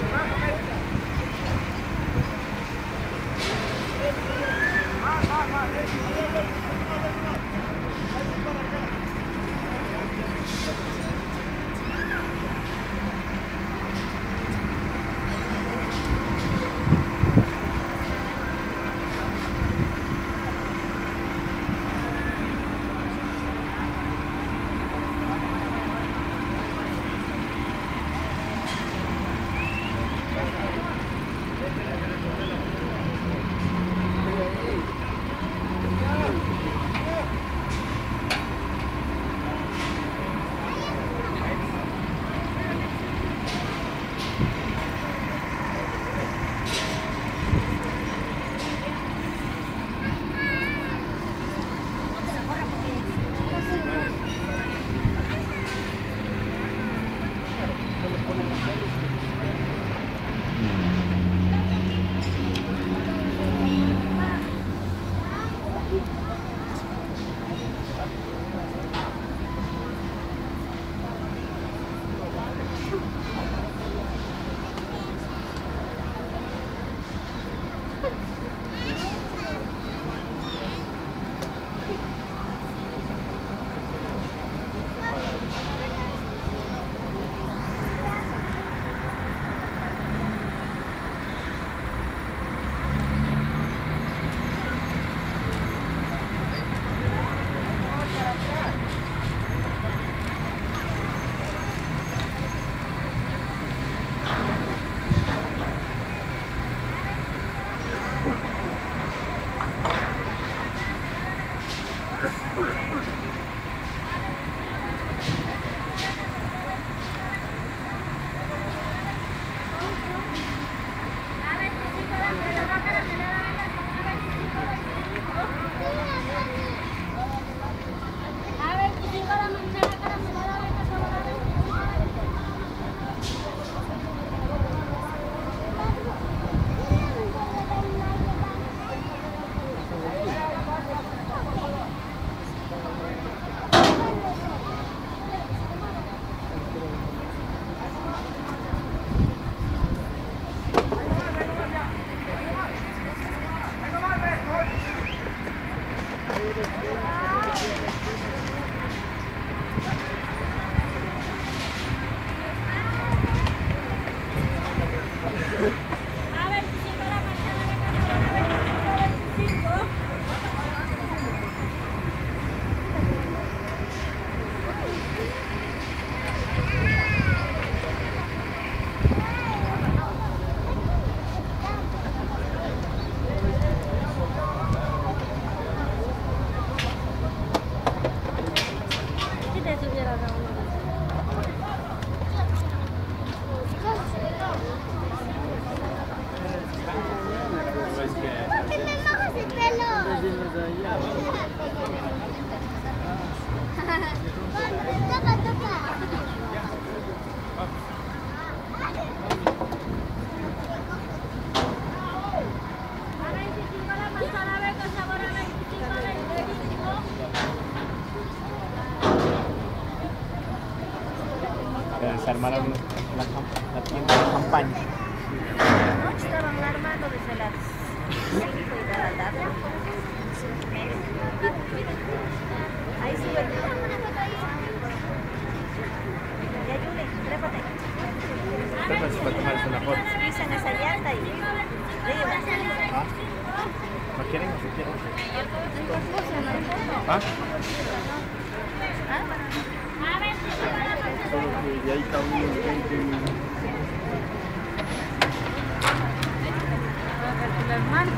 Thank you. Se armara la, la, tienda de campaña. Estaban armando desde las 5 y de la tarde. Ahí sube. Trépate. Para tomarse una foto. Pisan esa y. ¿No quieren o quieren? ¿Ah? De ahí cabía un 20 minutos. El hermano.